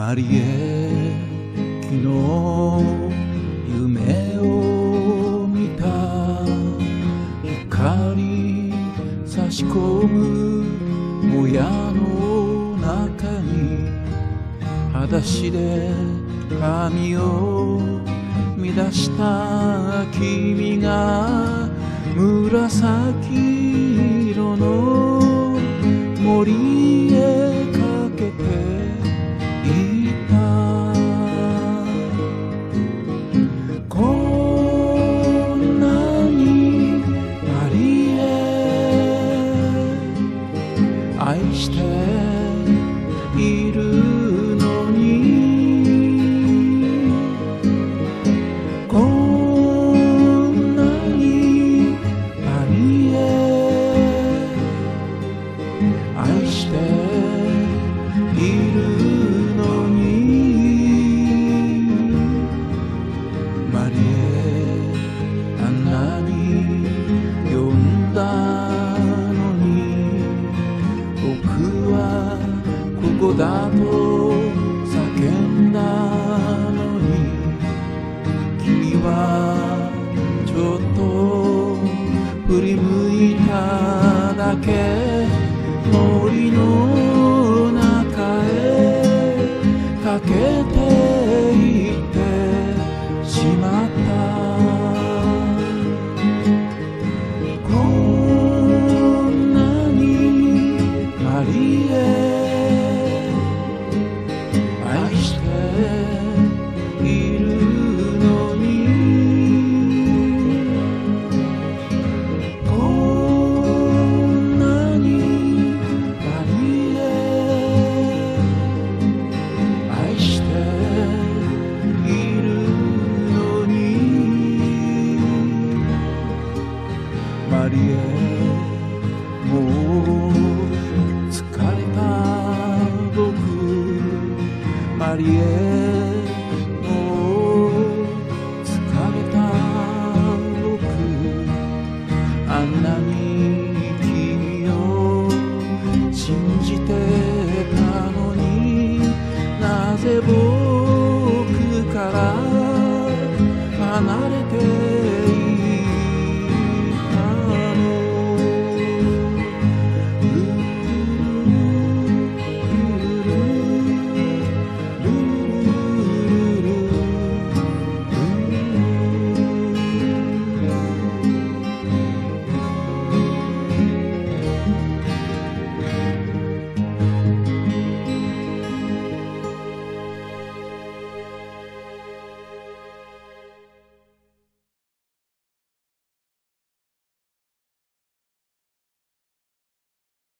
マリエ昨日夢を見た光差し込むもやの中に裸足で髪を乱した君が紫愛しているのにマリエあんなに呼んだのに僕はここだと叫んだのに君はちょっと振り向いただけ。Oh. りへもう疲れた僕マリエ